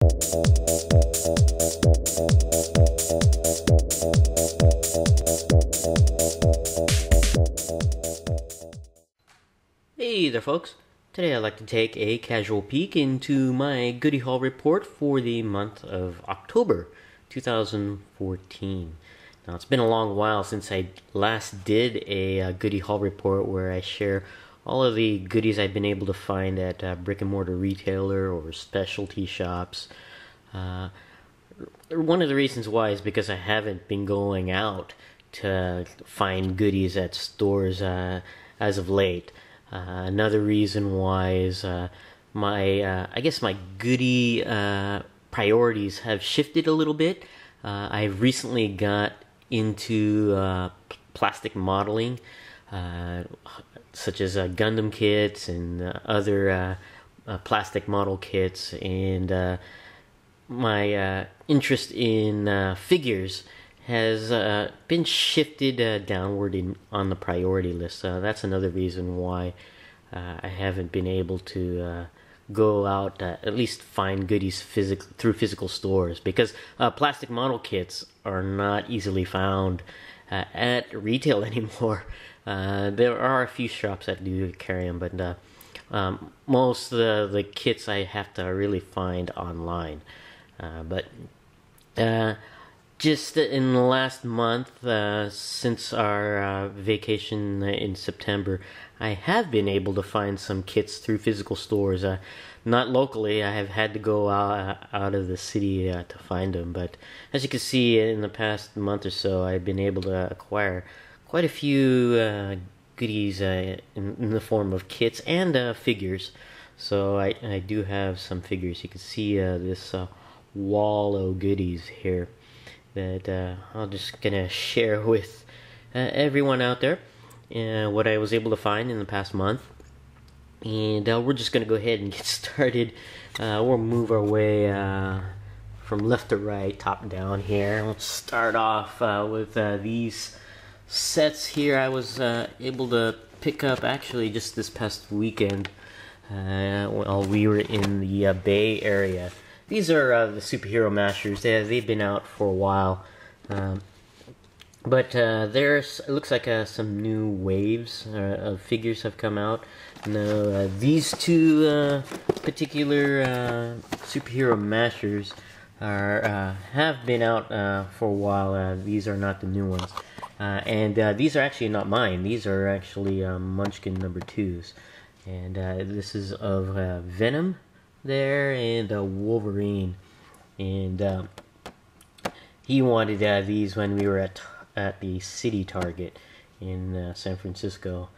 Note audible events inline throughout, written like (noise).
Hey there folks, today I'd like to take a casual peek into my goodie haul report for the month of October 2014. Now it's been a long while since I last did a uh, goodie haul report where I share all of the goodies I've been able to find at uh, brick and mortar retailer or specialty shops. Uh, one of the reasons why is because I haven't been going out to find goodies at stores uh, as of late. Uh, another reason why is uh, my, uh, I guess my goodie uh, priorities have shifted a little bit. Uh, I've recently got into uh, plastic modeling, such as Gundam kits and other plastic model kits, and my interest in figures has uh, been shifted uh, downward in, on the priority list. Uh, that's another reason why uh, I haven't been able to uh, go out uh, at least find goodies physic- through physical stores because plastic model kits are not easily found at retail (laughs) anymore. There are a few shops that do carry them, but um, most of the, the kits I have to really find online. but just in the last month, uh, since our uh, vacation in September, I have been able to find some kits through physical stores. Uh, not locally, I have had to go out, out of the city uh, to find them, but as you can see, in the past month or so, I've been able to acquire quite a few uh, goodies uh, in, in, the form of kits and figures. So I, I do have some figures. You can see this wall of goodies here that uh, I'm just gonna (laughs) share with uh, everyone out there uh, what I was able to find in the past month. And uh, we're just gonna go ahead and get (laughs) started. Uh, we'll move our way uh, from left to right, top down here. Let's start off with these sets here. I was able to pick up actually just this past weekend while we were in the Bay Area. These are uh, the superhero Mashers. They, they've been out for a while. Um, but uh, there's, it looks like uh, some new waves uh, of figures have come out. Now, uh, these two uh, particular superhero Mashers are have been out for a while. these are not the new ones. And these are actually not mine. These are actually Munchkin number twos. And this is of Venom, there and uh, Wolverine, and uh, he wanted uh, these when we were at at the City Target in uh, San Francisco,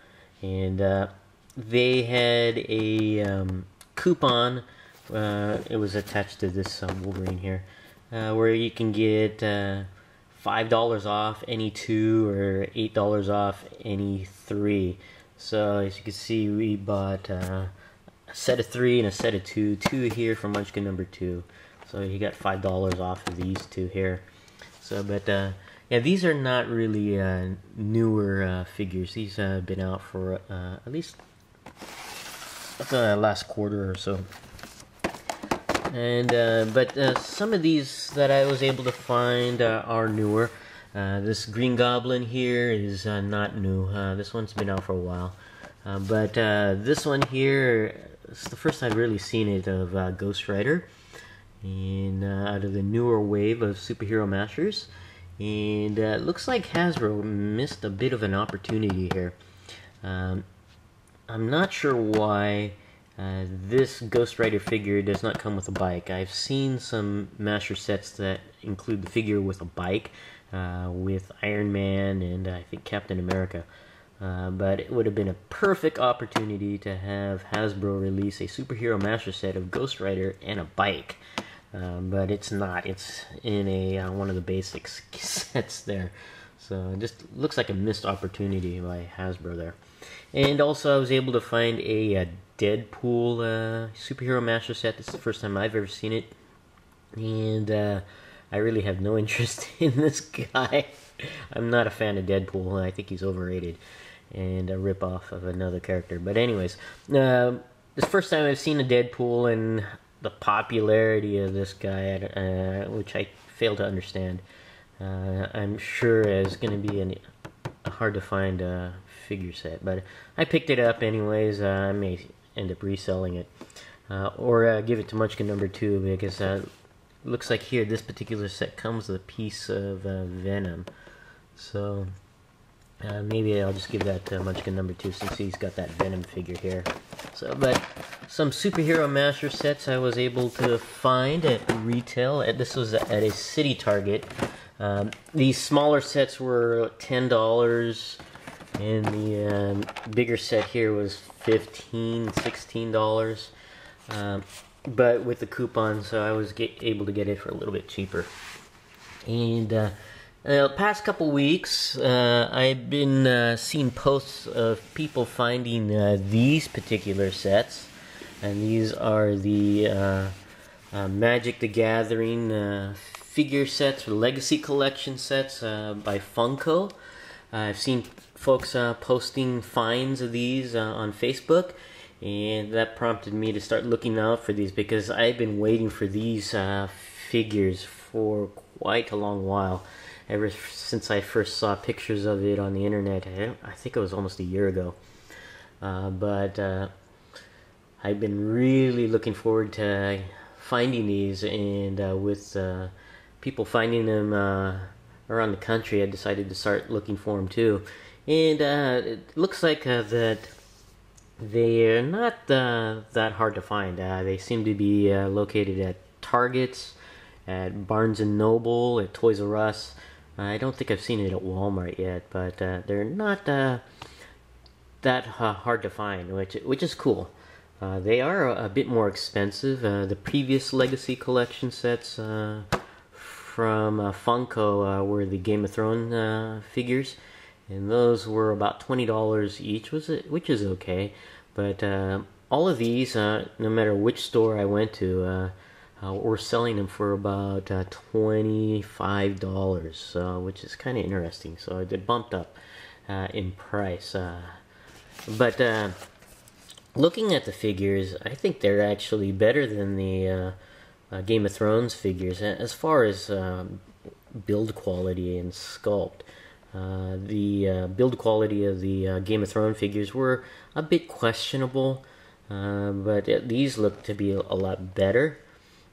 and uh, they had a um, coupon. Uh, it was attached to this Wolverine here, where you can get five dollars off any two or eight dollars off any three. So as you can see, we bought a set of three and a set of two. Two here for Munchkin number two. So you got five dollars off of these two here. So, but uh, yeah, these are not really uh, newer uh, figures. These have been out for uh, at least the last quarter or so. And uh, but uh, some of these that I was able to find uh, are newer. this Green Goblin here is not new. this one's been out for a while. but this one here it's the first I've really seen it of uh, Ghost Rider, and uh, out of the newer wave of superhero Mashers. And uh, looks like Hasbro missed a bit of an opportunity here. Um, I'm not sure why uh, this Ghost Rider figure does not come with a bike. I've seen some Masher sets that include the figure with a bike, uh, with Iron Man and I think Captain America. Uh, but it would have been a perfect opportunity to have Hasbro release a superhero Masher set of Ghost Rider and a bike. Um, but it's not. It's in a uh, one of the basic (laughs) sets there. So it just looks like a missed opportunity by Hasbro there. And also I was able to find a, a Deadpool uh, superhero Masher set. This is the first time I've ever seen it. And uh, I really have no (laughs) interest in this guy. I'm not a fan of Deadpool. I think he's overrated and a ripoff of another character. But anyways, uh, this first time I've seen a Deadpool, and the popularity of this guy, uh, which I fail to understand. Uh, I'm sure is going to be an, a hard to find uh, figure set, but I picked it up anyways. Uh, I may end up reselling it, uh, or uh, give it to Munchkin number two because uh, looks like here this particular set comes with a piece of uh, Venom. So uh, maybe I'll just give that to Munchkin number two since he's got that Venom figure here. So, but some superhero Masher sets I was able to find at retail. At, This was at a city Target. Um, these smaller sets were ten dollars, and the um, bigger set here was 15 16 dollars. Um, but with the coupon, so I was get, able to get it for a little bit cheaper. And uh, uh, past couple weeks, uh, I've been uh, seeing posts of people finding uh, these particular sets, and these are the uh, uh, Magic the Gathering figure sets or Legacy Collection sets by Funko. I've seen folks uh, posting finds of these uh, on Facebook, and that prompted me to start looking out for these because I've been waiting for these uh, figures for quite a long while ever since I first saw pictures of it on the internet. I think it was almost a year ago. Uh, but uh, I've been really looking forward to finding these, and uh, with people finding them around the country, I decided to start looking for them too. And uh, it looks like that they're not that hard to find. they seem to be located at Targets, at Barnes and Noble, at Toys R Us. I don't think I've seen it at Walmart yet, but uh, they're not uh, that uh, hard to find, which which is cool. Uh, they are a, a, bit more expensive. Uh, the previous Legacy Collection sets uh, from Funko were the Game of Thrones figures, and those were about twenty dollars each, was it, which is okay. But all of these, no matter which store I went to uh, we're selling them for about uh, $25, uh, which is kind of interesting. So it bumped up uh, in price. Uh, but uh, looking at the figures, I think they're actually better than the Game of Thrones figures as far as build quality and sculpt. The build quality of the Game of Thrones figures were a bit questionable, but these look to be a lot better.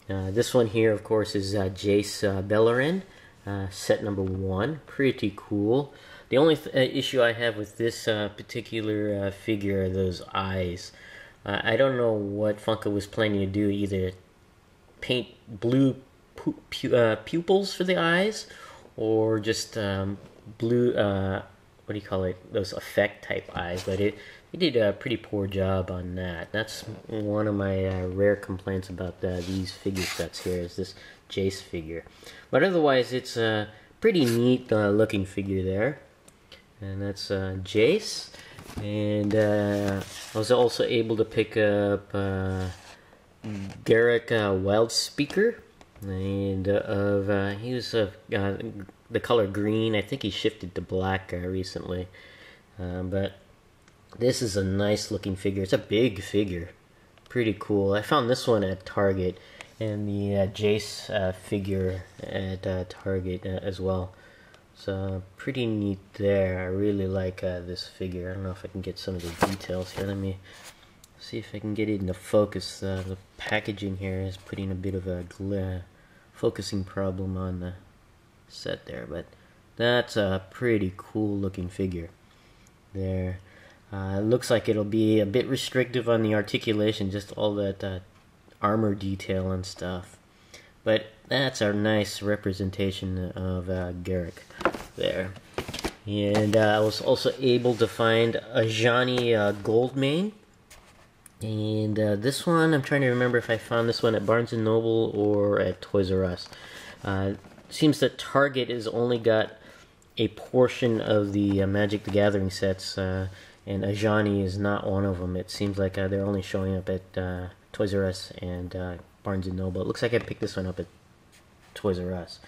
Uh, this one here, of course, is uh, Jace uh, uh, set number one. Pretty cool. The only th- uh, issue I have with this uh, particular figure are those eyes. I don't know what Funko was planning to do, either paint blue pu- pu- pupils for the eyes, or just um, blue, uh, what do you call it, those effect type eyes, but it he did a pretty poor job on that. That's one of my uh, rare complaints about uh, these figure sets here is this Jace figure. But otherwise, it's a pretty neat uh, looking figure there. And that's uh, Jace. And uh, I was also able to pick up uh, Garruk Wildspeaker. And of he was the color green. I think he shifted to black recently. but this is a nice looking figure. It's a big figure. Pretty cool. I found this one at Target and the uh, Jace uh, figure at uh, Target uh, as well. So pretty neat there. I really like uh, this figure. I don't know if I can get some of the details here. Let me see if I can get it into focus. Uh, the packaging here is putting a bit of a glare focusing problem on the set there, but that's a pretty cool looking figure there. Uh, it looks like it'll be a bit restrictive on the articulation, just all that uh, armor detail and stuff. But that's our nice representation of uh, Garruk there. And uh, I was also able to find Ajani uh, Goldmane. And uh, this one, I'm trying to remember if I found this one at Barnes & Noble or at Toys R Us. Uh, seems that Target has only got a portion of the uh, Magic the Gathering sets and Ajani is not one of them. It seems like uh, they're only showing up at uh, Toys R Us and uh, Barnes and Noble. It looks like I picked this one up at Toys R Us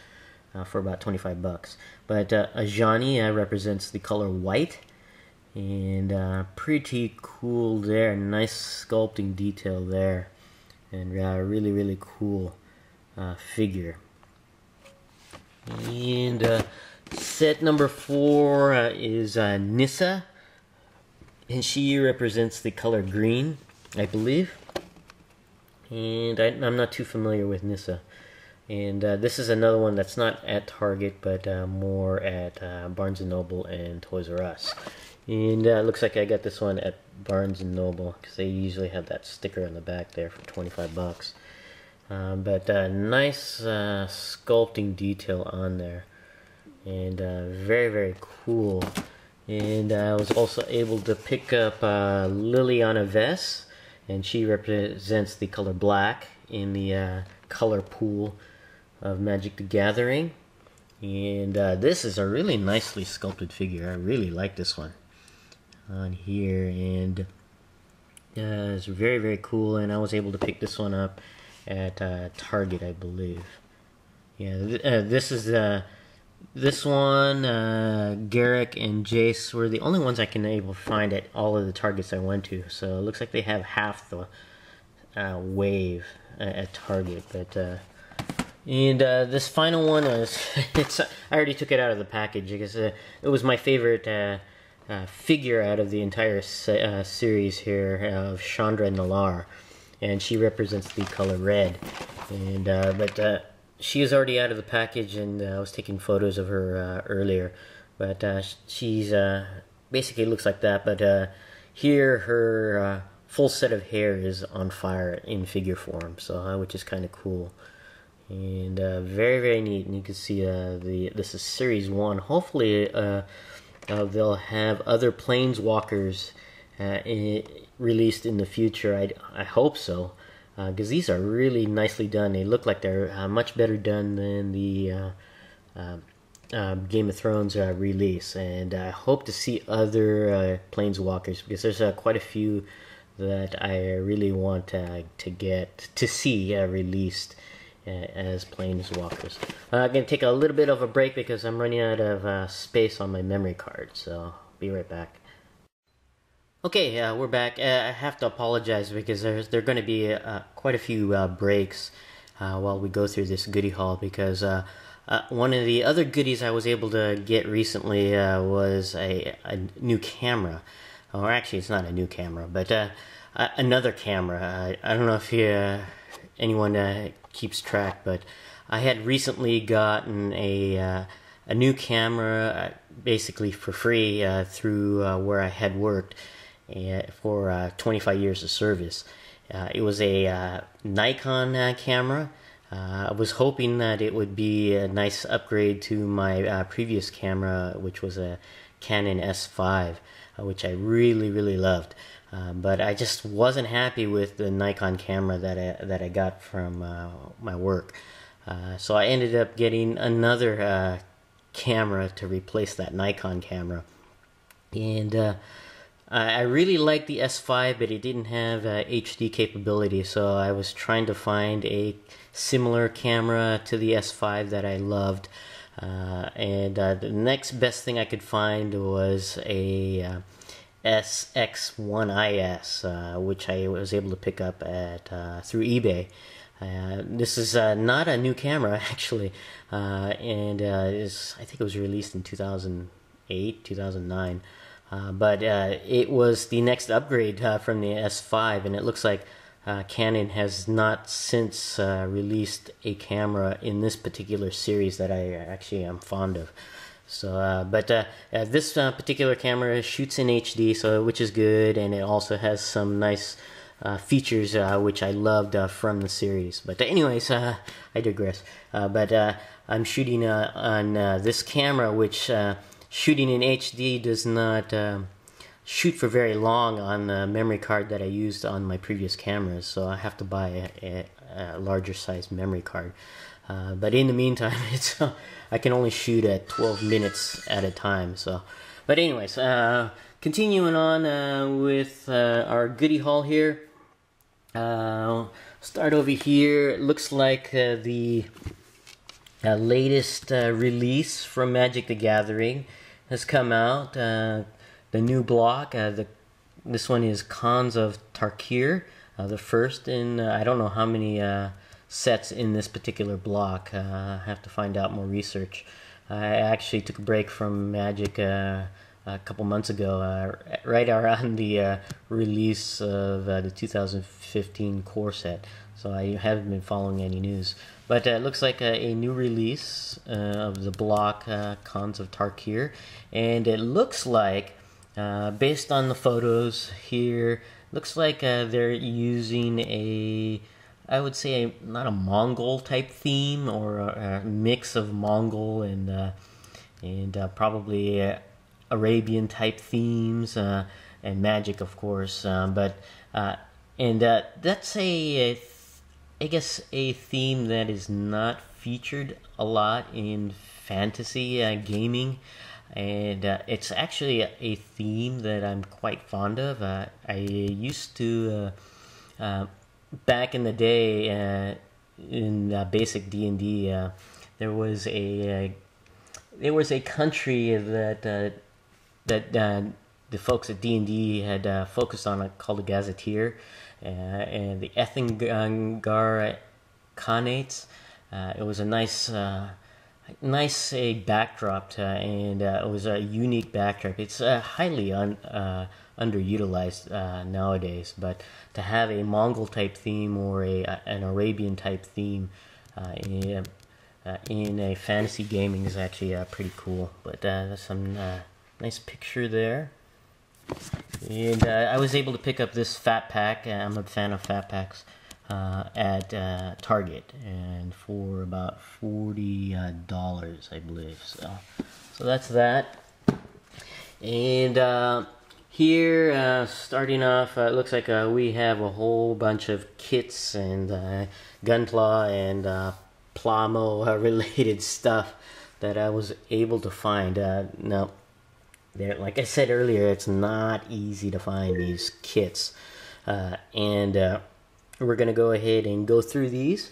uh, for about 25 bucks. But uh, Ajani uh, represents the color white, and pretty cool there. Nice sculpting detail there. and uh, really really cool uh, figure. And uh, set number four uh, is uh, Nissa, and she represents the color green, I believe. And I, am not too familiar with Nissa. And uh, this is another one that's not at Target, but uh, more at uh, Barnes & Noble and Toys R Us. And uh, looks like I got this one at Barnes & Noble, because they usually have that sticker on the back there for 25 bucks. Um, but uh, nice uh, sculpting detail on there. And very, very cool. And I was also able to pick up Liliana Vess, and she represents the color black in the color pool of Magic the Gathering. And uh, this is a really nicely sculpted figure. I really like this one on here. And uh, it's very, very cool. And I was able to pick this one up at uh, Target, I believe. Yeah, th uh, this is uh, this one. Uh, Garruk and Jace were the only ones I can able to find at all of the Targets I went to. So it looks like they have half the uh, wave at Target, but and uh, this final one is, (laughs) it's, I already took it out of the package because uh, it was my favorite uh, uh figure out of the entire se uh, series here of Chandra Nalaar. And she represents the color red. And uh, But she is already out of the package and I was taking photos of her earlier. But she's basically looks like that. But here her full set of hair is on fire in figure form, so which is kind of cool and uh, very very neat and you can see uh, the this is series one hopefully uh, uh they'll have other planeswalkers uh, in, released in the future I, I hope so because uh, these are really nicely done they look like they're uh, much better done than the uh, uh, Game of Thrones release and I hope to see other planeswalkers because there's quite a few that I really want to get to see released as planeswalkers. Uh, I'm to take a little bit of a break because I'm running out of uh, space on my memory card, so be right back. Okay, uh, we're back. Uh, I have to apologize because there's there are going to be uh, quite a few uh, breaks while we go through this goodie haul because one of the other goodies I was able to get recently was a, a new camera. Or actually, it's not a new camera, but another camera. I, I don't know if you anyone uh, keeps track, but I had recently gotten a uh, a new camera uh, basically for free uh, through uh, where I had worked uh, for 25 years of service. it was a Nikon camera. I was hoping that it would be a nice upgrade to my previous camera, which was a Canon S5, which I really, really loved. Uh, but I just wasn't happy with the Nikon camera that I, that I got from uh, my work. Uh, so I ended up getting another uh, camera to replace that Nikon camera. And uh, I really liked the S5, but it didn't have HD capability. So I was trying to find a similar camera to the S5 that I loved. and the next best thing I could find was a SX1IS, uh, which I was able to pick up at uh, through eBay. Uh, this is uh, not a new camera (laughs) actually, uh, and uh, is I think it was released in 2008, 2009. But it was the next upgrade from the S5, and it looks like Canon has not since released a camera in this particular series that I actually am fond of. So, uh, but uh, uh, this uh, particular camera shoots in HD, so which is good, and it also has some nice uh, features uh, which I loved from the series. But anyways, I digress. but I'm shooting on this camera, which shooting in HD does not shoot for very long on the memory card that I used on my previous cameras, so I have to buy a, a, a larger size memory card. Uh, but in the meantime, (laughs) it's uh, I can only shoot at 12 minutes at a time. So, but anyways, uh, continuing on uh, with uh, our goodie haul here. start over here. It looks like the latest release from Magic the Gathering has come out. Uh, the new block. Uh, the this one is Khans of Tarkir. Uh, the first in I don't know how many sets in this particular block. I have to find out more research. I actually took a break from Magic a couple months ago, right around (laughs) the release of the 2015 core set. So I haven't been following any news. But uh, it looks like a, a new release uh, of the block uh, Khans of Tarkir. And it looks like, uh, based on the photos here, looks like uh, they're using a, I would say, a, not a Mongol type theme or a, a mix of Mongol and, uh, and probably Arabian type themes and magic, of course. Um, but, and that's a, a I guess a theme that is not featured a lot in fantasy uh, gaming, and uh, it's actually a, theme that I'm quite fond of. Uh, I used to uh, uh, back in the day uh, in basic D and D. There was a there was a country that that the folks at D and D had focused on called the Gazetteer and the Ethengar Khanates. Uh, it was a nice, uh, nice backdrop, to, and it was a unique backdrop. It's highly un, underutilized uh, nowadays. But to have a Mongol type theme or a an Arabian type theme uh, in, uh, in a fantasy gaming is actually pretty cool. But that's some nice picture there. And uh, I was able to pick up this fat pack. Uh, I'm a fan of fat packs uh, at uh, Target, and for about forty uh, dollars, I believe. So, so that's that. And uh, here, starting off, it looks like we have a whole bunch of kits and Gunpla and Plamo (laughs) related stuff that I was able to find. now there, like I said earlier, it's not easy to find these kits, uh, and uh, we're gonna go ahead and go through these.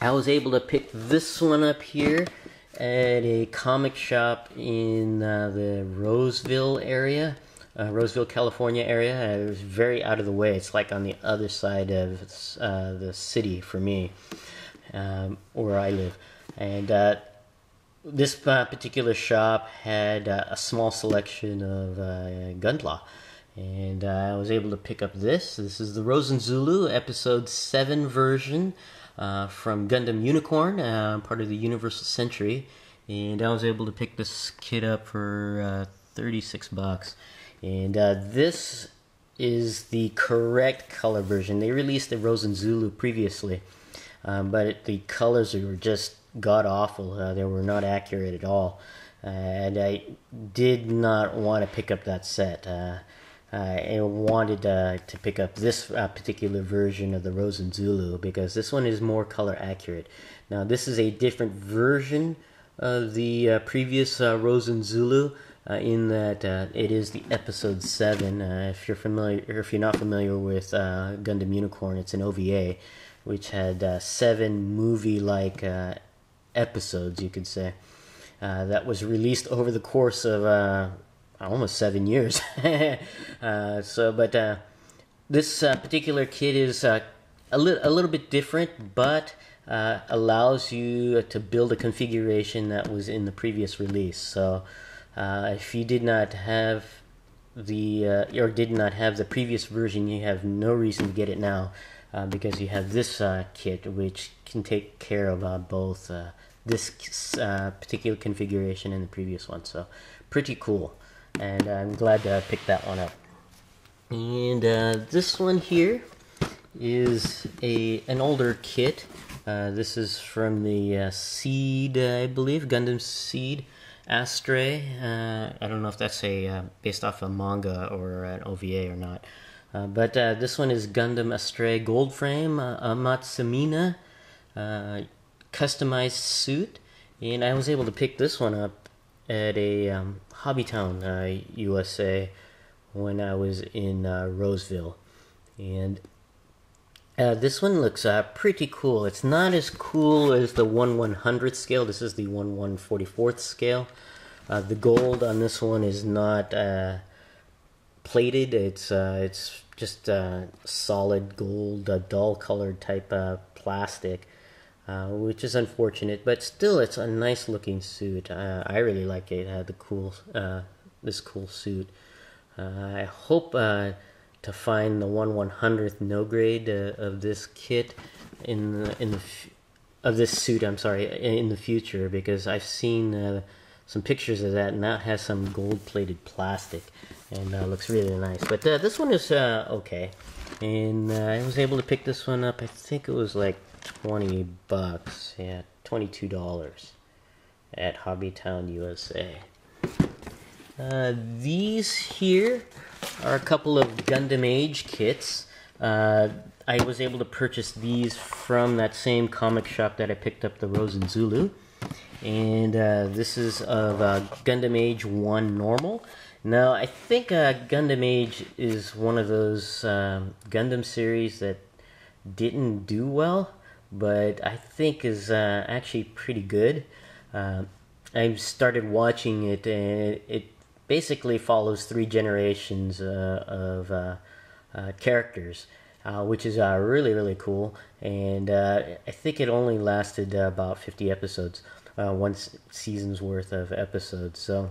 I was able to pick this one up here at a comic shop in uh, the Roseville area, uh, Roseville, California area. It was very out of the way. It's like on the other side of uh, the city for me, um, where I live, and uh, this uh, particular shop had uh, a small selection of uh, and uh, I was able to pick up this. This is the Rozen Zulu Episode 7 version uh, from Gundam Unicorn, uh, part of the Universal Century, and I was able to pick this kit up for 36 bucks. And this is the correct color version. They released the Rozen Zulu previously, um, but it, the colors were just god awful. Uh, they were not accurate at all, uh, and I did not want to pick up that set. Uh, I wanted uh, to pick up this uh, particular version of the Rozen Zulu because this one is more color accurate. Now, this is a different version of the uh, previous Rozen Zulu. in that it is the episode seven. if you're familiar, or if you're not familiar with Gundam Unicorn, it's an OVA, which had seven movie-like episodes, you could say, uh, that was released over the course of uh, almost seven years. (laughs) uh, so, but uh, this uh, particular kit is uh, a, li- a little bit different, but allows you to build a configuration that was in the previous release. So, if you did not have the or did not have the previous version, you have no reason to get it now. because you have this kit, which can take care of both this uh, particular configuration in the previous one. So pretty cool. And I'm glad to pick that one up. And uh, this one here is a an older kit. Uh, this is from the uh, Seed, I believe, Gundam Seed Astray. Uh, I don't know if that's a uh, based off a manga or an OVA or not. but this one is Gundam Astray Gold Frame, uh, customized suit, and I was able to pick this one up at a um, Hobbytown, uh, USA, when I was in uh, Roseville, and uh, this one looks uh, pretty cool. It's not as cool as the 1 100th scale. This is the 1 144th scale. Uh, the gold on this one is not uh, plated. It's uh, it's just solid gold, a dull colored type of plastic. Uh, which is unfortunate, but still, it's a nice looking suit. Uh, I really like it. had the cool, uh, this cool suit. Uh, I hope uh, to find the one one hundredth no grade of this kit in the, in the of this suit. I'm sorry, in the future because I've seen some pictures of that, and that has some gold plated plastic, and looks really nice. But this one is okay, and I was able to pick this one up. I think it was like 20 bucks. Yeah, $22 at Hobbytown, USA. Uh, these here are a couple of Gundam Age kits. Uh, I was able to purchase these from that same comic shop that I picked up the Rozen Zulu. And uh, this is of uh, Gundam Age 1 Normal. Now, I think uh, Gundam Age is one of those um, Gundam series that didn't do well but I think is uh, actually pretty good. Uh, I started watching it, and it basically follows three generations uh, of uh, uh, characters, which is really really cool. And I think it only lasted about fifty episodes, one season's worth of episodes. So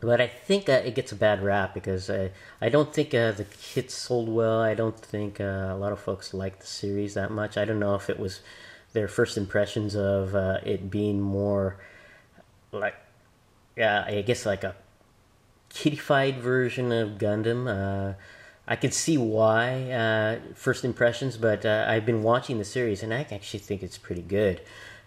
but I think uh, it gets a bad rap because I, I don't think uh, the kits sold well. I don't think uh, a lot of folks liked the series that much. I don't know if it was their first impressions of uh, it being more like, yeah, I guess like a kiddified version of Gundam. Uh, I can see why uh, first impressions, but I've been watching the series and I actually think it's pretty good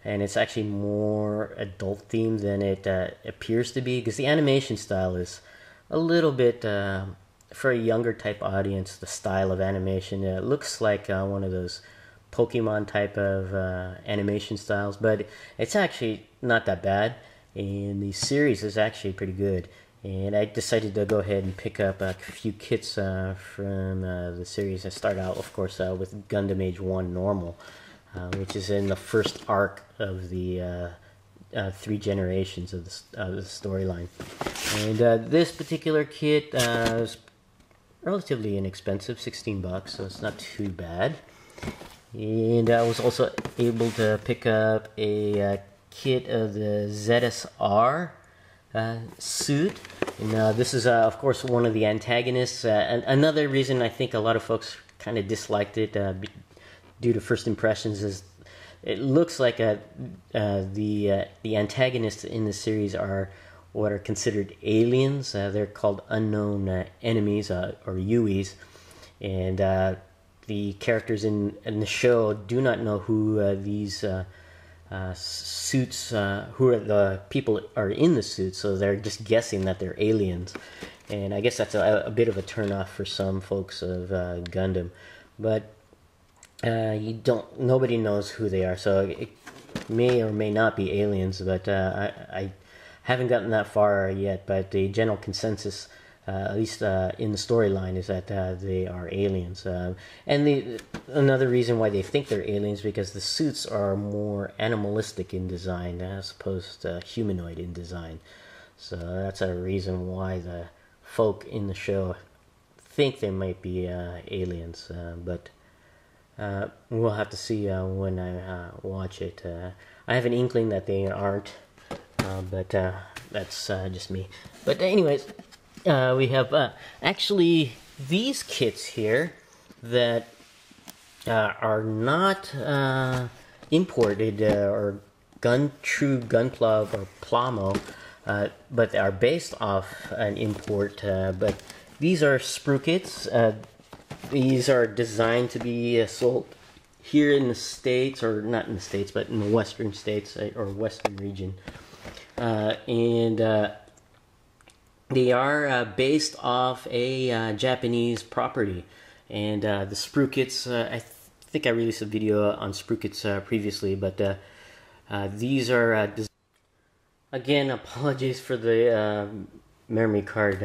and it's actually more adult themed than it uh, appears to be because the animation style is a little bit uh, for a younger type audience. The style of animation it looks like uh, one of those Pokemon type of uh, animation styles, but it's actually not that bad. And the series is actually pretty good. And I decided to go ahead and pick up a few kits uh, from uh, the series. I start out, of course, with Gundam Age 1 Normal. Uh, which is in the first arc of the uh, uh, three generations of the, the storyline. And uh, this particular kit is relatively inexpensive, 16 bucks, so it's not too bad. And I was also able to pick up a kit of the ZSR uh, suit. And uh, this is, uh, of course, one of the antagonists. another reason I think a lot of folks kind of disliked it due to first impressions is it looks like a, uh, the uh, the antagonists in the series are what are considered aliens. Uh, they're called unknown uh, enemies uh, or UEs, and uh, the characters in, in the show do not know who these suits, who are the people are in the suits. So they're just guessing that they're aliens, and I guess that's a, a bit of a turnoff for some folks of Gundam, but uh, you don't. Nobody knows who they are, so it may or may not be aliens. But uh, I, I, haven't gotten that far yet. But the general consensus, uh, at least uh, in the storyline, is that uh, they are aliens. Uh, and the another reason why they think they're aliens because the suits are more animalistic in design as opposed to humanoid in design. So that's a reason why the folk in the show think they might be aliens, but. Uh, we'll have to see uh, when I uh, watch it. Uh, I have an inkling that they aren't, uh, but uh, that's just me. But anyways, we have actually these kits here that are not imported or gun true gunpla or plamo, but are based off an import. but these are sprue kits. These are designed to be sold here in the states, or not in the states, but in the western states uh, or western region, uh, and uh, they are uh, based off a uh, Japanese property. And uh, the sprue kits, I th- think I released a video on sprue kits previously, but these are. Again, apologies for the memory card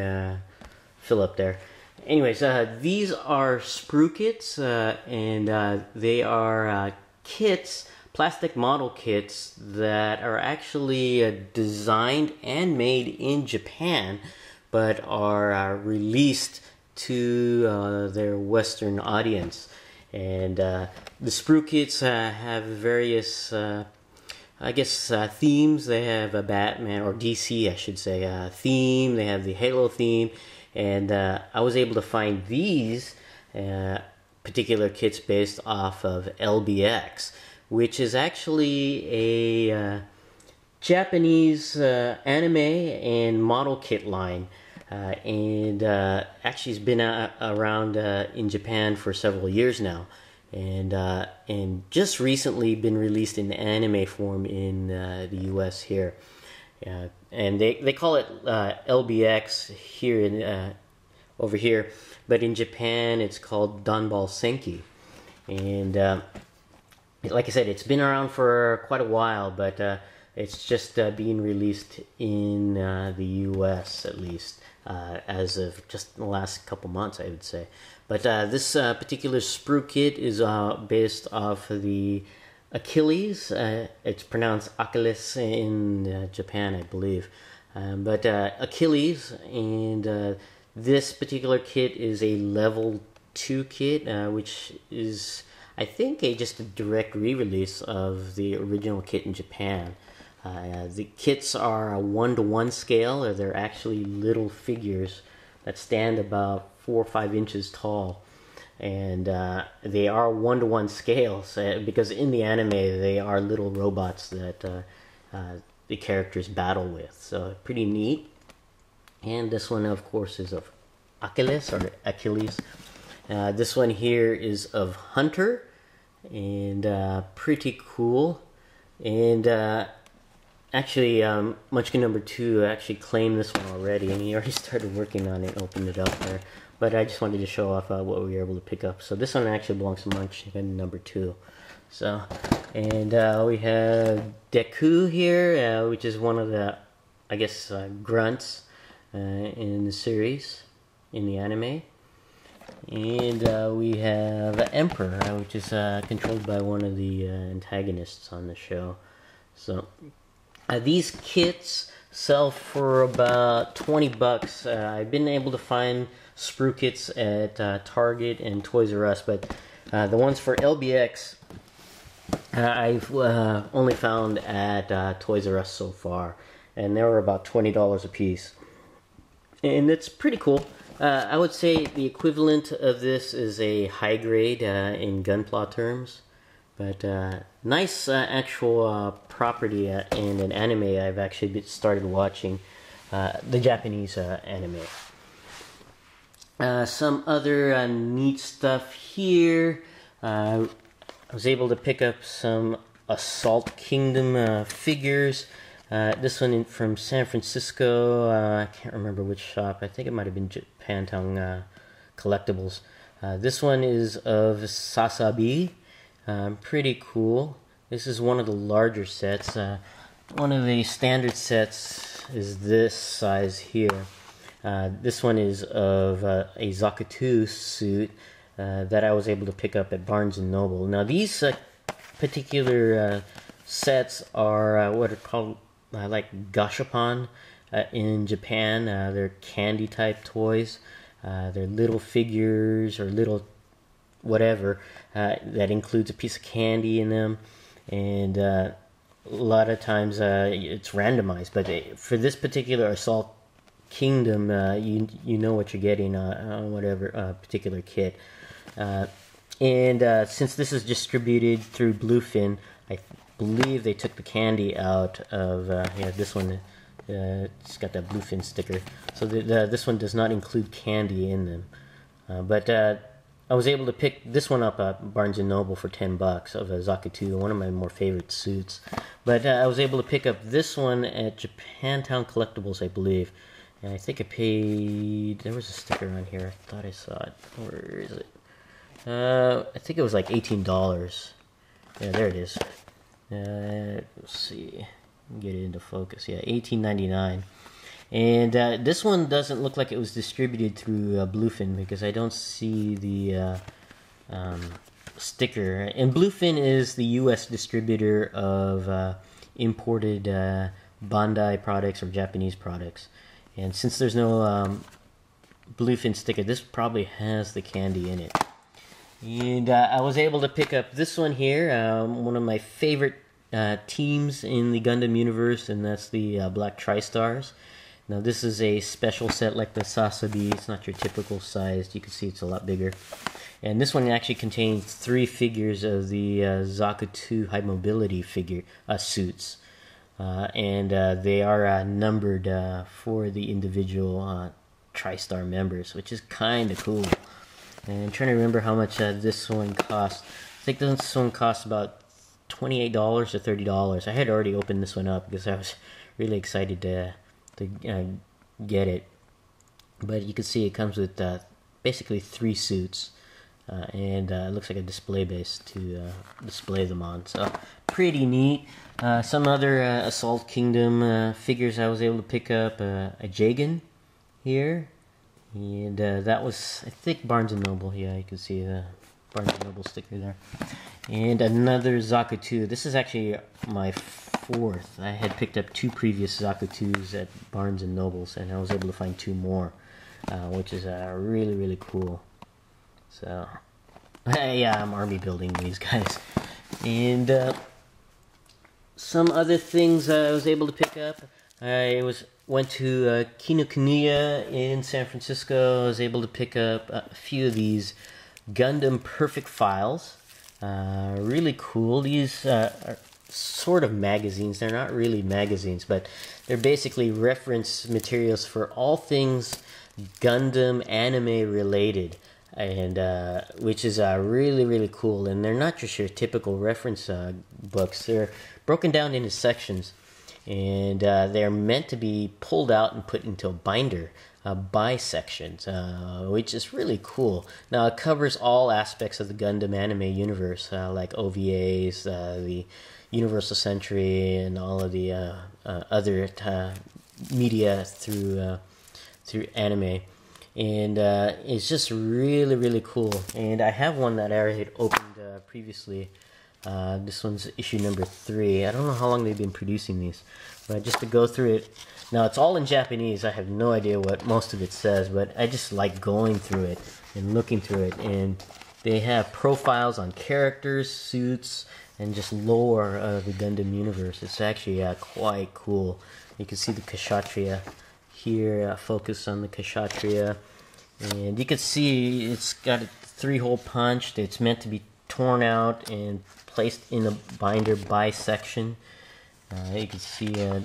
fill up there anyways, uh, these are sprue kits, uh, and uh, they are uh, kits, plastic model kits that are actually uh, designed and made in Japan, but are uh, released to their Western audience. And the Sprue kits have various, I guess, uh, themes. They have a Batman, or DC, I should say, uh, theme. They have the Halo theme. And uh, I was able to find these uh, particular kits based off of LBX, which is actually a uh, Japanese anime and model kit line. Uh, and uh, actually has been uh, around in Japan for several years now, and and just recently been released in anime form in the U.S. here, and they they call it LBX here in over here, but in Japan it's called Danball Senki, and like I said, it's been around for quite a while, but uh, it's just uh, being released in uh, the U.S. at least uh, as of just the last couple months, I would say. But uh, this uh, particular sprue kit is uh, based off of the Achilles. Uh, it's pronounced Achilles in uh, Japan, I believe. Um, but Achilles, and this particular kit is a level 2 kit, which is, I think, a just a direct re release of the original kit in Japan. Uh, the kits are a one to one scale, or they're actually little figures that stand about four or five inches tall. And uh, they are one to one scales uh, because in the anime they are little robots that uh, uh, the characters battle with. So, pretty neat. And this one, of course, is of Achilles or Achilles. Uh, this one here is of Hunter, and pretty cool. And Actually, um, Munchkin number two actually claimed this one already, and he already (laughs) started working on it, opened it up there. But I just wanted to show off uh, what we were able to pick up. So this one actually belongs to Munchkin number two. So, and uh, we have Deku here, uh, which is one of the, I guess, uh, grunts uh, in the series, in the anime. And uh, we have Emperor, which is controlled by one of the antagonists on the show. So these kits sell for about 20 bucks. I've been able to find sprue kits at uh, Target and Toys R Us, but uh, the ones for LBX uh, I've uh, only found at Toys R Us so far, and they were about $20 a piece. And it's pretty cool. I would say the equivalent of this is a high grade in Gunpla terms. But uh, nice uh, actual uh, property uh, and an anime I've actually started watching, uh, the Japanese uh, some other uh, neat stuff here. Uh, I was able to pick up some Assault Kingdom uh, figures. this one from San Francisco. I can't remember which shop. I think it might have been Japantown Collectibles. this one is of Sazabi. Um, pretty cool. This is one of the larger sets. Uh, one of the standard sets is this size here. Uh, this one is of uh, a Zakuto suit uh, that I was able to pick up at Barnes and Noble. Now these uh, particular uh, sets are what are called like gashapon in Japan. they're candy type toys. they're little figures or little whatever that includes a piece of candy in them, and a lot of times it's randomized. But for this particular assault kingdom, uh, you you know what you're getting on whatever uh, particular kit. Uh, and since this is distributed through Bluefin, I believe they took the candy out of yeah this one. it's got that Bluefin sticker, so the, the, this one does not include candy in them. but I was able to pick this one up at Barnes and Noble for ten bucks of a Zakuto, one of my more favorite suits. But uh, I was able to pick up this one at Japantown Collectibles, I believe, and I think I paid. There was a sticker on here. I thought I saw it. Where is it? Uh, I think it was like eighteen dollars. Yeah, there it is. Uh, let's see. Get it into focus. Yeah, eighteen ninety nine. And uh, this one doesn't look like it was distributed through uh, Bluefin because I don't see the uh, um, sticker. And Bluefin is the U.S. distributor of uh, imported uh, Bandai products or Japanese products. And since there's no um, bluefin sticker. This probably has the candy in it. And uh, I was able to pick up this one here, um, one of my favorite uh, teams in the Gundam universe, and that's the uh, Black Tri-Stars. Now this is a special set like the Sazabi, it's not your typical size, you can see it's a lot bigger. And this one actually contains three figures of the uh, Zaku 2 high mobility figure uh, suits. Uh, and uh, they are uh, numbered for the individual TriStar members, which is kind of cool. And I'm trying to remember how much this one cost. I think this one cost about $28 or $30. I had already opened this one up because I was (laughs) really excited to, to get it. But you can see it comes with basically three suits. Uh, and uh, it looks like a display base to uh, display them on. So pretty neat. Uh, some other uh, Assault Kingdom uh, figures I was able to pick up. a Jegan here, and that was I think Barnes and Noble. Yeah, you can see the Barnes and Noble sticker there. And another Zaku 2. This is actually my fourth. I had picked up two previous Zaku 2s at Barnes and Nobles, and I was able to find two more, which is really really cool. So, yeah, I'm army building these guys. And uh, some other things I was able to pick up. I was went to uh, Kinokuniya in San Francisco. I was able to pick up a few of these Gundam Perfect files. Uh, really cool. These uh, are sort of magazines. They're not really magazines, but they're basically reference materials for all things Gundam anime related and uh, which is uh, really really cool. And they're not just your typical reference uh, books; they're broken down into sections, and uh, they're meant to be pulled out and put into a binder. Uh, by sections, uh, which is really cool. Now it covers all aspects of the Gundam anime universe, like OVAs, the Universal Century, and all of the other media through through anime and uh, it's just really really cool. And i have one that i already opened uh, previously. Uh, this one's issue number three. I don't know how long they've been producing these but just to go through it. Now it's all in japanese. I have no idea what most of it says but i just like going through it and looking through it. And they have profiles on characters suits and just lore of the gundam universe. It's actually uh, quite cool. You can see the kshatriya here, uh, focus on the Kshatriya. And you can see it's got a three-hole punch. It's meant to be torn out and placed in a binder bisection. Uh, you can see uh,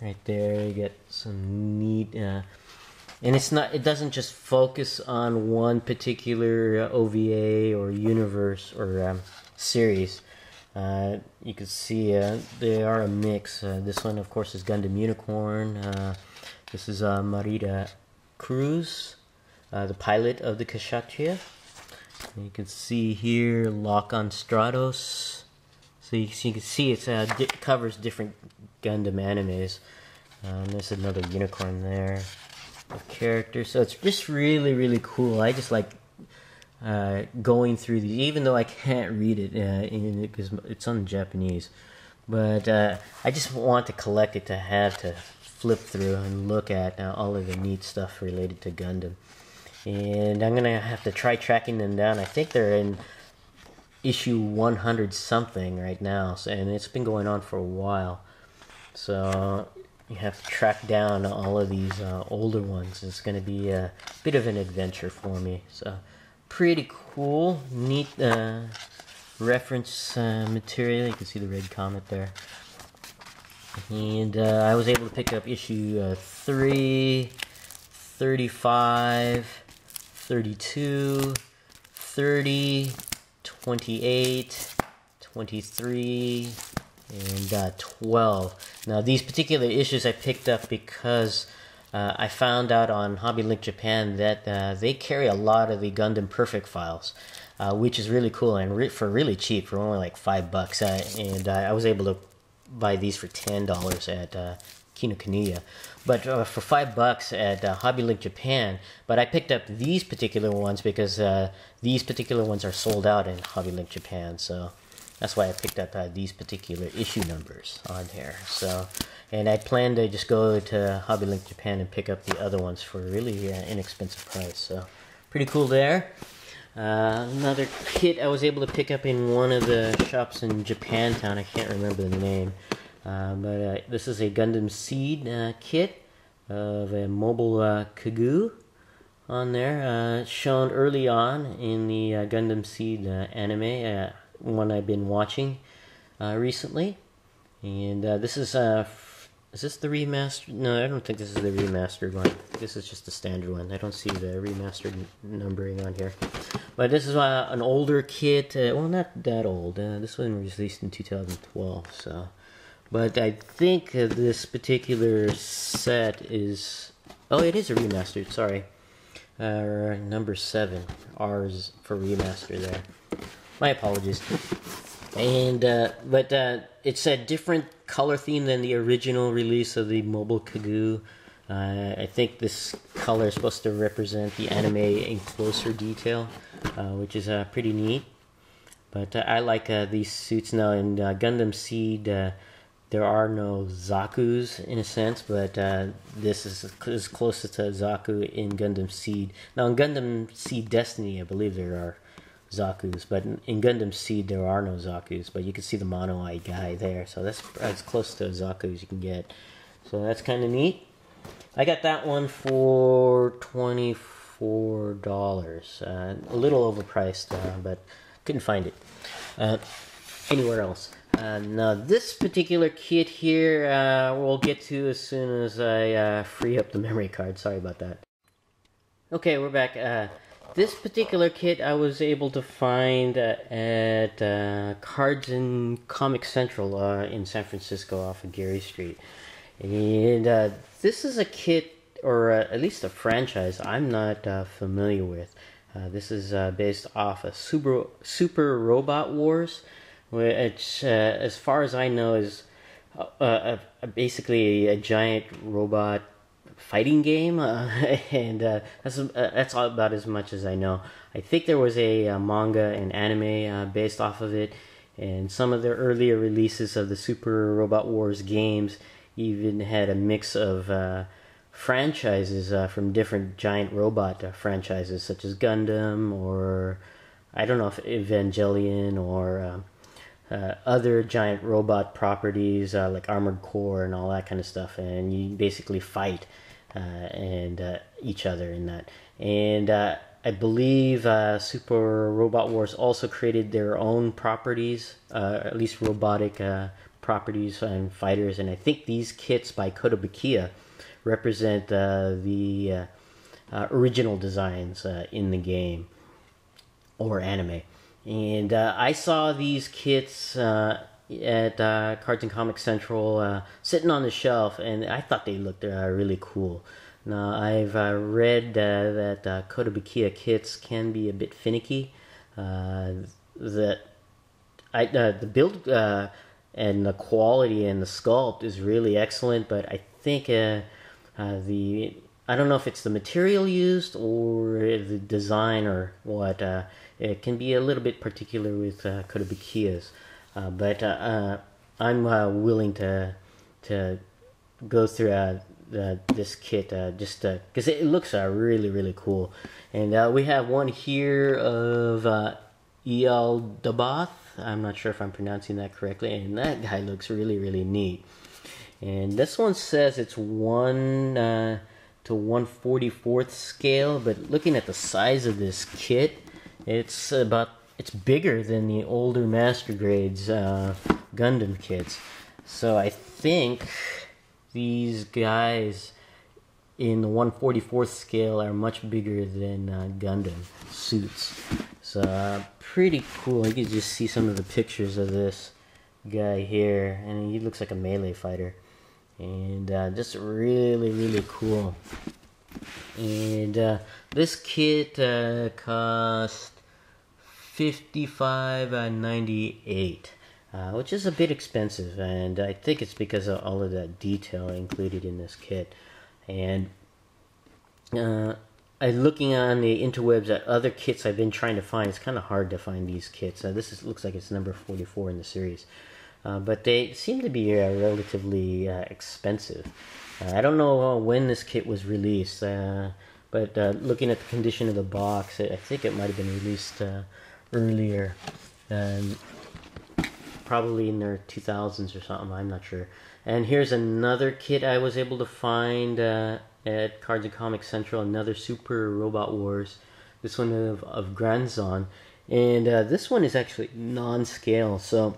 right there, you get some neat... Uh, and it's not it doesn't just focus on one particular uh, OVA or universe or um, series. Uh, you can see uh, they are a mix. This one, of course, is Gundam Unicorn. This is uh, Marida Cruz, uh, the pilot of the Kshatriya. You can see here Lock-on Stratos. So you, so you, can see it uh, di covers different Gundam animes. Um, there's another unicorn there of characters. So it's just really, really cool. I just like uh, going through these, even though I can't read it because uh, it's on Japanese. But uh, I just want to collect it to have to flip through and look at uh, all of the neat stuff related to Gundam. And I'm gonna have to try tracking them down. I think they're in issue 100 something right now, so, and it's been going on for a while. So you have to track down all of these uh, older ones. It's going to be a bit of an adventure for me. So pretty cool, neat uh, reference uh, material. You can see the red comet there. And uh, I was able to pick up issue uh, 3, 35, 32, 30, 28, 23, and uh, 12. Now, these particular issues I picked up because uh, I found out on Hobby Link Japan that uh, they carry a lot of the Gundam Perfect files, uh, which is really cool and re- for really cheap, for only like five bucks. Uh, and I was able to buy these for ten dollars at uh, Kinokuniya, but uh, for five bucks at uh, Hobby Link Japan. But I picked up these particular ones because uh, these particular ones are sold out in Hobby Link Japan. So that's why I picked up uh, these particular issue numbers on here. So and I plan to just go to Hobby Link Japan and pick up the other ones for a really uh, inexpensive price. So, pretty cool there. Uh, another kit I was able to pick up in one of the shops in Japantown. I can't remember the name, uh, but uh, this is a Gundam Seed uh, kit of a mobile uh, CGUE on there, uh, shown early on in the Gundam Seed anime, one I've been watching recently. And this is is this the remastered? No, I don't think this is the remastered one. This is just the standard one. I don't see the remastered numbering on here. But this is uh, an older kit. Uh, well, not that old. Uh, this one was released in 2012. So, but I think this particular set is. Oh, it is a remastered. Sorry, uh, number seven. R's for remaster there. My apologies. And uh, but uh, it's a different color theme than the original release of the mobile CGUE. Uh, I think this color is supposed to represent the anime in closer detail, uh, which is uh, pretty neat. But uh, I like uh, these suits now. In Gundam Seed, there are no Zaku's in a sense, but this is as close to Zaku in Gundam Seed. Now, in Gundam Seed Destiny, I believe there are Zaku's, but in, Gundam Seed there are no Zaku's, but you can see the mono eye guy there, so that's as close to Zaku as you can get. So that's kind of neat. I got that one for twenty-four dollars, uh, a little overpriced, uh, but couldn't find it uh, anywhere else. Uh, now this particular kit here, uh, we'll get to as soon as I uh, free up the memory card. Sorry about that. Okay, we're back this particular kit I was able to find uh, at uh, Cards and Comic Central uh, in San Francisco off of Geary Street. And uh, this is a kit, or uh, at least a franchise, I'm not uh, familiar with. this is based off of Super, Super Robot Wars, which, as far as I know, is basically a giant robot fighting game, uh, (laughs) and uh, that's uh, that's all about as much as I know. I think there was a, uh, manga and anime uh, based off of it, and some of the earlier releases of the Super Robot Wars games even had a mix of uh, franchises from different giant robot franchises, such as Gundam or I don't know if Evangelion or. Uh, other giant robot properties uh, like Armored Core and all that kind of stuff, and you basically fight and uh, each other in that. And uh, I believe Super Robot Wars also created their own properties, at least robotic properties and fighters. And I think these kits by Kotobukiya represent the original designs in the game or anime. And uh, I saw these kits uh, at uh, Cards and Comic Central uh, sitting on the shelf, and I thought they looked uh, really cool. Now, I've uh, read uh, that uh, Kotobukiya kits can be a bit finicky. Uh, that I, the build and the quality and the sculpt is really excellent, but I think the I don't know if it's the material used or the design or what. it can be a little bit particular with uh, Kotobukiyas. Uh, but uh, uh, I'm willing to to go through the, this kit just because it looks really really cool. And we have one here of El Dabath. I'm not sure if I'm pronouncing that correctly, and that guy looks really really neat. And this one says it's one uh, to 144th scale, but looking at the size of this kit, it's about it's bigger than the older Master Grades uh, Gundam kits. So I think these guys in the 144th scale are much bigger than uh, Gundam suits. So uh, pretty cool. You can just see some of the pictures of this guy here, and he looks like a melee fighter, and uh, just really really cool. And uh, this kit uh, cost 55 and 98 uh, which is a bit expensive and i think it's because of all of that detail included in this kit and uh, I looking on the interwebs at other kits I've been trying to find. It's kind of hard to find these kits. Uh, this is, looks like it's number 44 in the series. uh, but they seem to be uh, relatively uh, expensive. Uh, I don't know when this kit was released, but looking at the condition of the box, I think it might have been released earlier, um, probably in their 2000s or something. I'm not sure. And here's another kit I was able to find at Cards and Comics Central. Another Super Robot Wars. This one of of Granzon, and this one is actually non-scale, so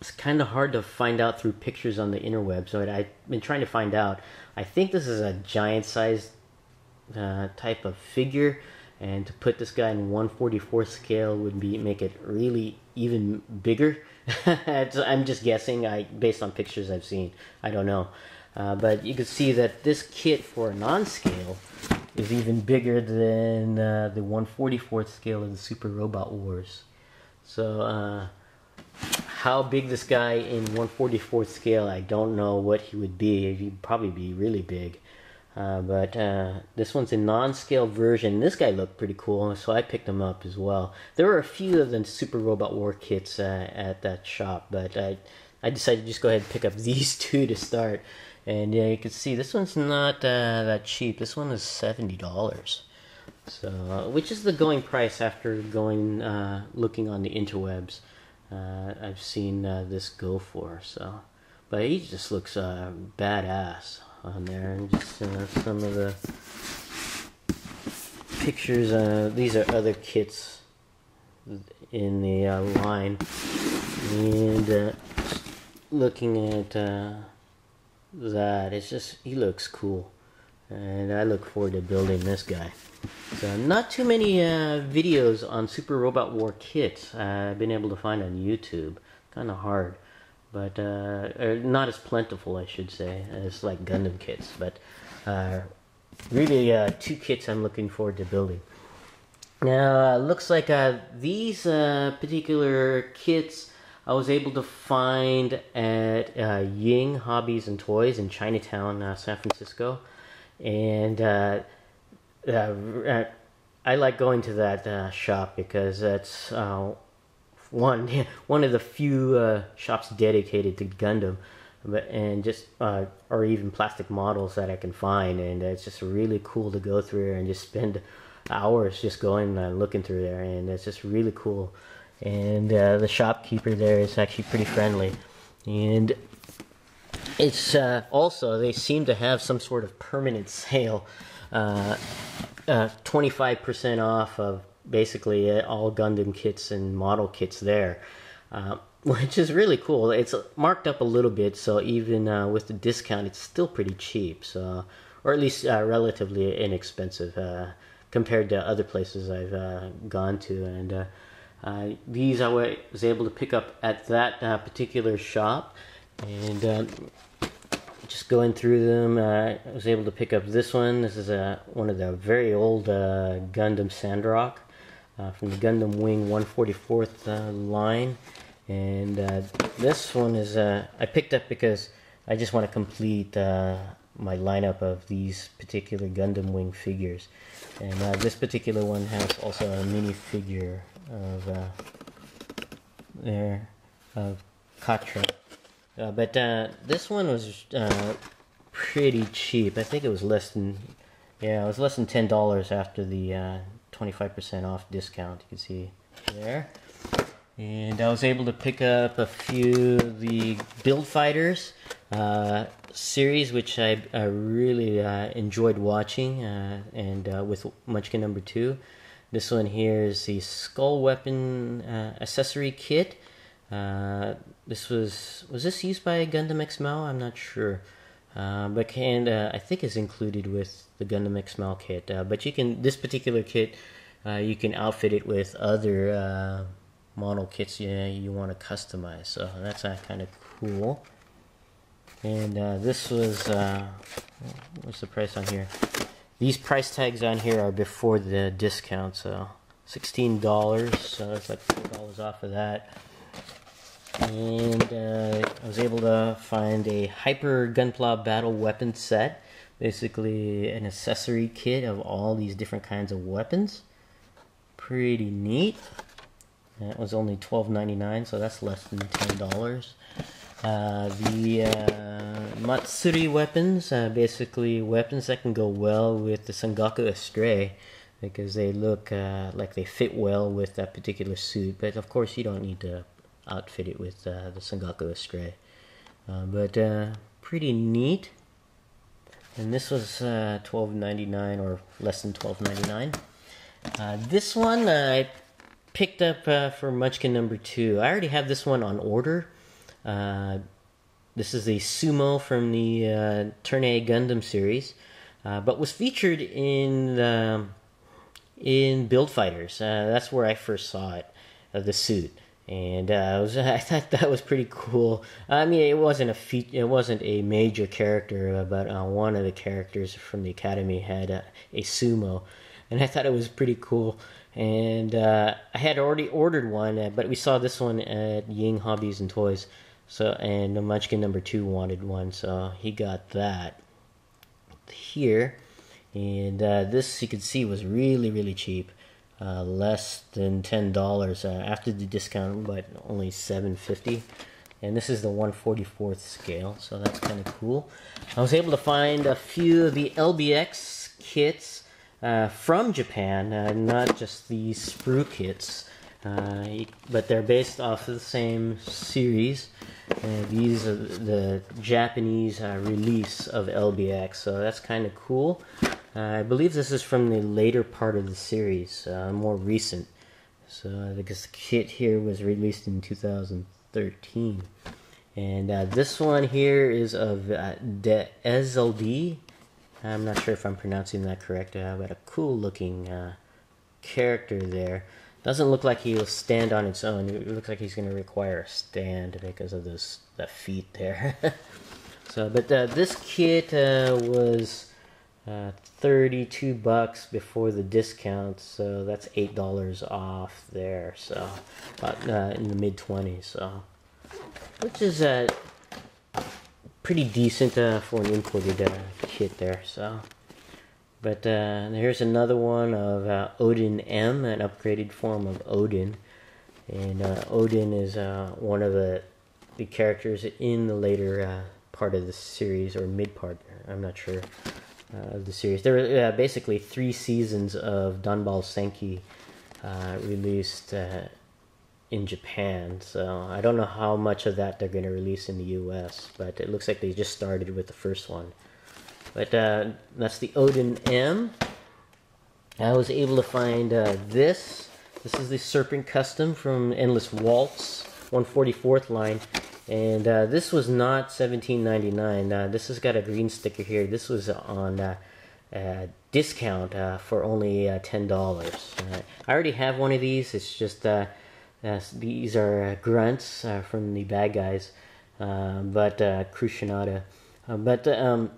it's kind of hard to find out through pictures on the interweb. So I've been trying to find out. I think this is a giant sized uh, type of figure, and to put this guy in 144 scale would be make it really even bigger. (laughs) I'm just guessing. I based on pictures I've seen. I don't know, uh, but you can see that this kit for a non-scale is even bigger than uh, the 144th scale of the Super Robot Wars. So uh, how big this guy in 144th scale, I don't know what he would be. He'd probably be really big. Uh, but uh, this one's a non-scale version. This guy looked pretty cool, so I picked him up as well. There were a few of the Super Robot War kits uh, at that shop, but I, I decided to just go ahead and pick up (laughs) these two to start. And yeah, you can see this one's not uh, that cheap. This one is seventy dollars, so uh, which is the going price after going uh, looking on the interwebs I've seen this go for. So, but he just looks badass on there, and just uh, some of the pictures. Uh, these are other kits in the uh, line, and looking at that, it's just he looks cool, and I look forward to building this guy. So not too many uh, videos on Super Robot War kits uh, I've been able to find on YouTube. Kind of hard, but uh, not as plentiful, I should say, as like Gundam kits. But uh, really, uh, two kits I'm looking forward to building. Now, looks like uh, these particular kits I was able to find at Ying Hobbies and Toys in Chinatown, San Francisco, and uh, I like going to that uh, shop because that's uh, one (laughs) one of the few uh, shops dedicated to Gundam, but and just uh, or even plastic models that I can find, and it's just really cool to go through and just spend hours just going and looking through there, and it's just really cool. And uh, the shopkeeper there is actually pretty friendly, and it's also they seem to have some sort of permanent sale uh, 25% uh, off of basically all Gundam kits and model kits there, uh, (laughs) which is really cool. It's marked up a little bit, so even uh, with the discount, it's still pretty cheap. So, or at least uh, relatively inexpensive uh, compared to other places I've gone to. And these I was able to pick up at that particular shop, and just going through them, uh, I was able to pick up this one. This is a, one of the very old uh, Gundam Sandrock uh, from the Gundam Wing 144th uh, line. And uh, this one is uh, I picked up because I just want to complete my lineup of these particular Gundam Wing figures. And this particular one has also a mini figure of there of. Uh, but uh, this one was uh, pretty cheap. I think it was less than yeah, it was less than ten dollars after the uh, twenty five percent off discount. You can see there, and I was able to pick up a few of the Build Fighters uh, series, which I, I really uh, enjoyed watching, and with Munchkin number two. This one here is the Skull Weapon accessory kit. Uh, this was was this used by Gundam X Maoh? I'm not sure, uh, but can uh, I think is included with the Gundam X Maoh kit. Uh, but you can this particular kit, uh, you can outfit it with other model kits you you want to customize. So that's kind of cool. And this was what's the price on here? These price tags on here are before the discount, so sixteen dollars. So that's like four dollars off of that and uh, I was able to find a Hyper Gunpla Battle Weapon set, basically an accessory kit of all these different kinds of weapons. Pretty neat. That was only twelve ninety nine, so that's less than ten dollars. Uh, the uh, Matsuri weapons, uh, basically weapons that can go well with the Sengoku Astray because they look uh, like they fit well with that particular suit. But of course, you don't need to outfit it with uh, the Sengoku Astray. Uh, but pretty neat. And this was ninety nine or less than twelve ninety nine. this one I picked up for Munchkin number two. I already have this one on order. Uh, this is a sumo from the uh, Turn A Gundam series, uh, but was featured in the, in Build Fighters. Uh, that's where I first saw it, uh, the suit, and uh, was, (laughs) I thought that was pretty cool. I mean, it wasn't a fe- it wasn't a major character, but one of the characters from the academy had a, a sumo, and I thought it was pretty cool and uh, I had already ordered one, uh, but we saw this one at Ying Hobbies and Toys, so and Munchkin number two wanted one, so he got that here. And uh, this you can see was really really cheap, uh, less than ten dollars uh, after the discount, but only seven fifty. And this is the 144th scale, so that's kind of cool. I was able to find a few of the LBX kits uh, from Japan, uh, not just the sprue kits, uh, but they're based off of the same series. And these are the Japanese uh, release of LBX, so that's kind of cool. Uh, I believe this is from the later part of the series, uh, more recent. So I think this kit here was released in 2013. And uh, this one here is of uh, De SLD. I'm not sure if I'm pronouncing that correct, uh, but a cool looking uh, character there. Doesn't look like he'll stand on its own. It looks like he's going to require a stand because of those the feet there. (laughs) so, but uh, this kit uh, was uh, 32 bucks before the discount, so that's eight dollars off there. So, about uh, in the mid 20s. So, which is uh, pretty decent uh, for an imported kit there. So. But uh, here's another one of uh, Odin M, an upgraded form of Odin. And uh, Odin is uh, one of the, the characters in the later uh, part of the series, or mid part, I'm not sure, uh, of the series. There were basically three seasons of Danball Senki released in Japan. So I don't know how much of that they're going to release in the US, but it looks like they just started with the first one. But uh, that's the Odin M. I was able to find uh, this. This is the Serpent Custom from Endless Waltz, 144th line. And uh, this was not 17.99. Uh, this has got a green sticker here. This was on uh, discount uh, for only $10. I already have one of these. It's just these are grunts from the bad guys, but uh, Crucianata. but um,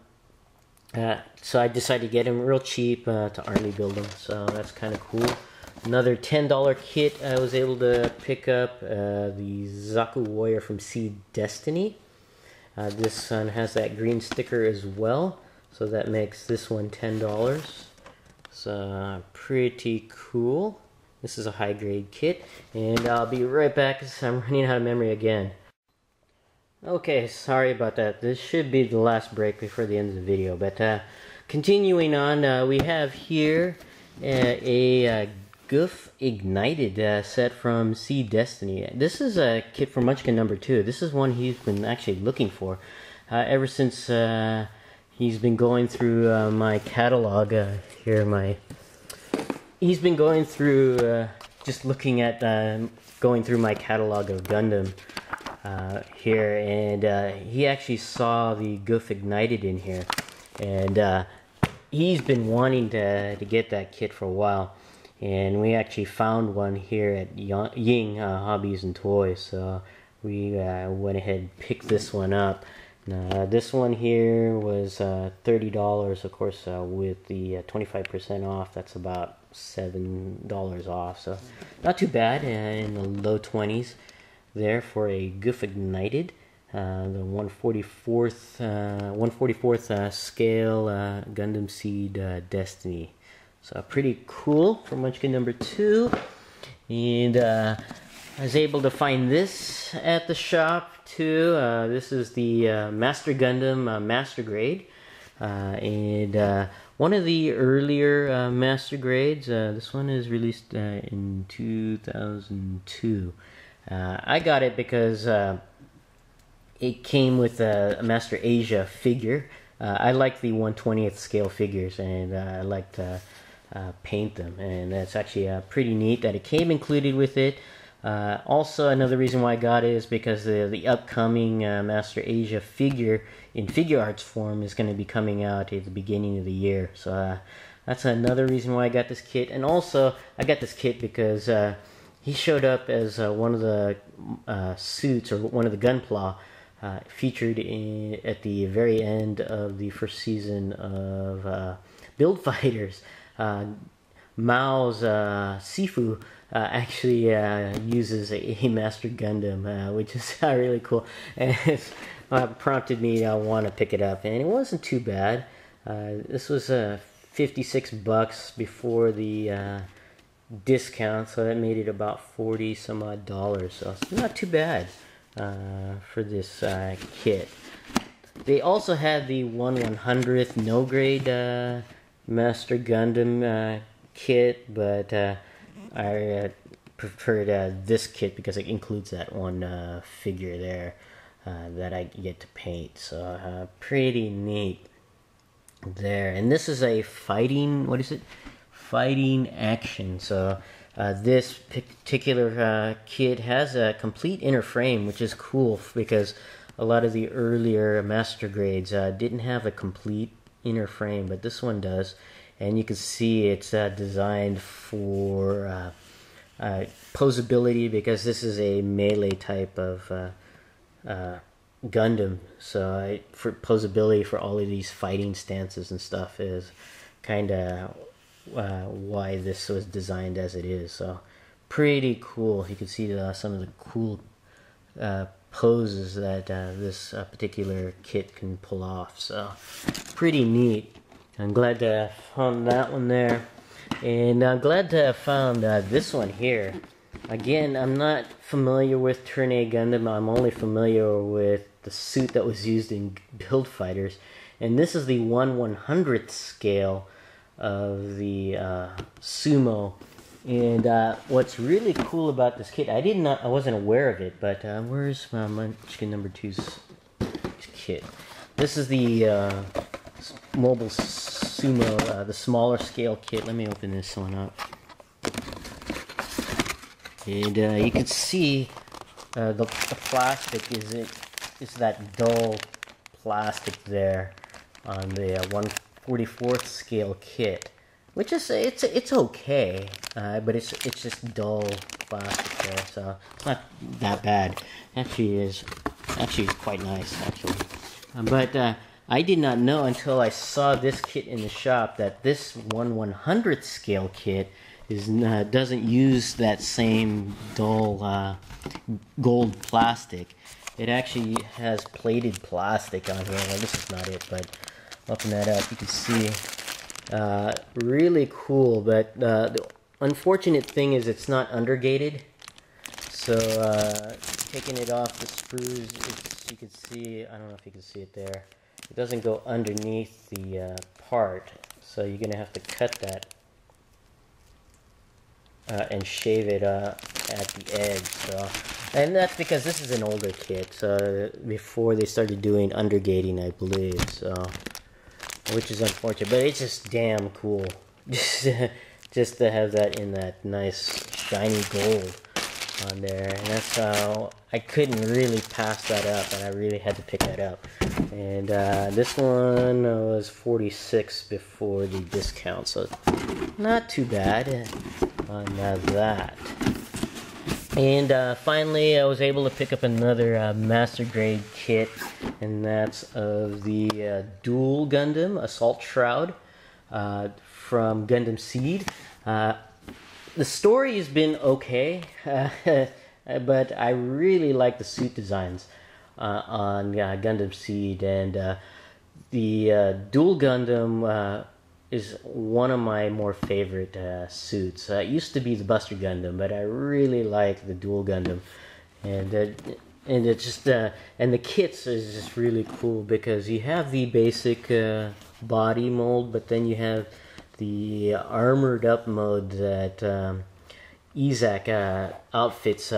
so I decided to get him real cheap uh, to army build him. So that's kind of cool. Another $10 kit I was able to pick up. Uh, the Zaku Warrior from Seed Destiny. Uh, this one has that green sticker as well. So that makes this one $10. So pretty cool. This is a high grade kit. And I'll be right back because I'm (laughs) running out of memory again. Okay, sorry about that. This should be the last break before the end of the video. But uh, continuing on, uh, we have here uh, a uh, Gouf Ignited uh, set from Sea Destiny. This is a kit for Munchkin number two. This is one he's been actually looking for uh, ever since he's been going through my catalog here. My he's been going through just looking at going through my catalog of Gundam uh, here, and uh, he actually saw the Gouf Ignited in here, and uh, he's been wanting to, to get that kit for a while, and we actually found one here at Ying uh, Hobbies and Toys, so we uh, went ahead and picked this one up. Now, this one here was uh, $30, of course, with the 25% off, that's about $7 off, so not too bad, in the low 20s there for a Gouf Ignited, uh, the 144th, uh, 144th uh, scale uh, Gundam Seed uh, Destiny. So pretty cool for Munchkin number two. And uh, I was able to find this at the shop too. This is the Master Gundam Master Grade. And one of the earlier Master Grades, this one is released in 2002. I got it because it came with a, Master Asia figure. I like the 120th scale figures and I like to paint them. And that's actually pretty neat that it came included with it. Uh, also, another reason why I got it is because the, the upcoming uh, Master Asia figure in Figuarts form is going to be coming out at the beginning of the year. So uh, that's another reason why I got this kit. And also, I got this kit because uh, he showed up as uh, one of the uh, suits or one of the Gunpla featured in, at the very end of the first season of Build Fighters. Mao's Sifu uh, actually uh, uses a, a, Master Gundam, uh, which is (laughs) really cool. And it's uh, prompted me to want to pick it up, and it wasn't too bad. Uh, this was uh, 56 bucks before the discount, so that made it about 40 some odd dollars. So it's not too bad for this kit. They also had the 1 100th no grade Master Gundam kit, but I uh, preferred uh, this kit because it includes that one uh, figure there uh, that I get to paint. So uh, pretty neat there. And this is a fighting, what is it? Fighting action. So uh, this particular kit has a complete inner frame, which is cool because a lot of the earlier master grades didn't have a complete inner frame, but this one does and you can see it's uh, designed for uh, uh, posability because this is a melee type of uh, uh, Gundam. So for posability for all of these fighting stances and stuff is kind of uh, why this was designed as it is. So pretty cool. You can see some of the cool poses that this particular kit can pull off. So pretty neat. I'm glad to have found that one there. And I'm glad to have found uh, this one here. Again, I'm not familiar with Turn A Gundam. I'm only familiar with the suit that was used in Build Fighters. And this is the 1 100th scale of the uh, Sumo. And uh, what's really cool about this kit, I did not, I wasn't aware of it, but uh, where's my Munchkin number two's kit? This is the uh, mobile sumo, uh, the smaller scale kit. Let me open this one up. And uh, you can see uh, the, the plastic is it is that dull plastic there on the uh, 144th scale kit, which is it's it's okay, uh, but it's it's just dull plastic there, so not that bad. Actually, is actually quite nice actually, um, but uh, I did not know until I saw this kit in the shop that this 1 100th scale kit is uh, doesn't use that same dull uh, gold plastic. It actually has plated plastic on here. This is not it, but open that up, you can see. Uh, really cool, but uh, the unfortunate thing is it's not undergated. So uh, taking it off the screws, you can see, I don't know if you can see it there it doesn't go underneath the uh, part so you're gonna have to cut that uh, and shave it uh, at the edge so and that's because this is an older kit so before they started doing undergating I believe so which is unfortunate but it's just damn cool. (laughs) Just to have that in that nice shiny gold on there. And that's how I couldn't really pass that up and I really had to pick that up. And uh, this one was 46 before the discount so not too bad on uh, that and uh, finally I was able to pick up another uh, master grade kit and that's of the uh, Duel Gundam Assault Shroud uh, from Gundam Seed. The story has been okay, (laughs) but I really like the suit designs uh, on uh, Gundam Seed. And uh, the uh, Duel Gundam uh, is one of my more favorite uh, suits. Uh, it used to be the Buster Gundam, but I really like the Duel Gundam, and uh, and it's just uh, and the kits is just really cool because you have the basic uh, body mold, but then you have the armored up mode that um, Yzak uh, outfits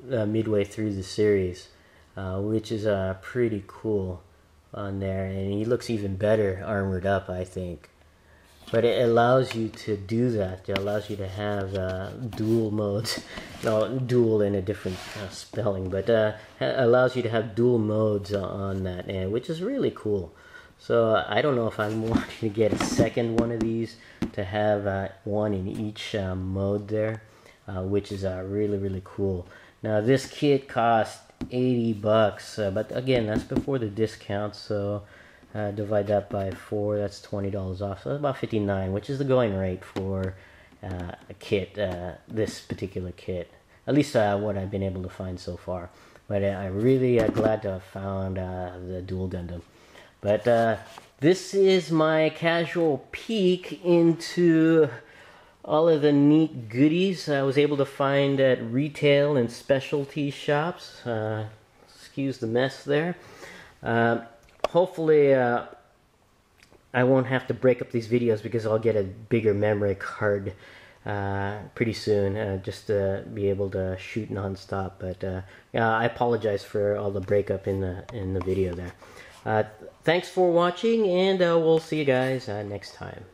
midway through the series, which is pretty cool on there, and he looks even better armored up, I think but it allows you to do that. It allows you to have uh, dual modes. (laughs) No, dual in a different uh, spelling, but uh, allows you to have dual modes on that, and which is really cool. So I don't know if I'm (laughs) wanting to get a second one of these to have uh, one in each um, mode there, uh, which is uh, really really cool. Now this kit cost 80 bucks, but again that's before the discount, so uh, divide that by 4, that's $20 off. So about 59 which is the going rate for uh, a kit, uh, this particular kit. At least uh, what I've been able to find so far. But uh, I'm really uh, glad to have found the Duel Gundam. But this is my casual peek into all of the neat goodies I was able to find at retail and specialty shops. excuse the mess there. Uh, hopefully uh, I won't have to break up these videos because I'll get a bigger memory card uh, pretty soon uh, just to be able to shoot nonstop. But uh, yeah, I apologize for all the breakup in the in the video there. Uh, thanks for watching, and uh, we'll see you guys next time.